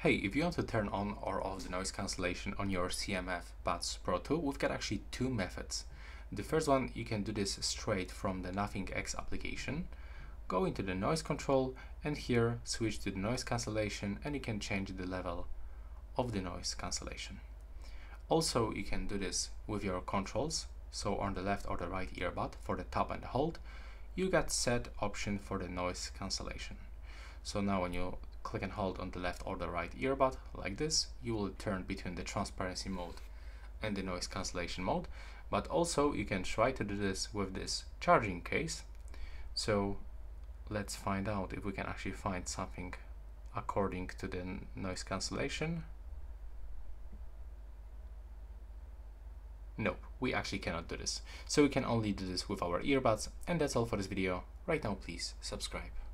Hey, if you want to turn on or off the noise cancellation on your CMF Buds Pro 2, we've got actually two methods. The first one, you can do this straight from the Nothing X application. Go into the noise control and here switch to the noise cancellation and you can change the level of the noise cancellation. Also, you can do this with your controls. So on the left or the right earbud for the tap and hold, you got set option for the noise cancellation. So now when you click and hold on the left or the right earbud like this, you will turn between the transparency mode and the noise cancellation mode. But also you can try to do this with this charging case. So let's find out if we can actually find something according to the noise cancellation. Nope, we actually cannot do this. So we can only do this with our earbuds. And that's all for this video. Right now, please subscribe.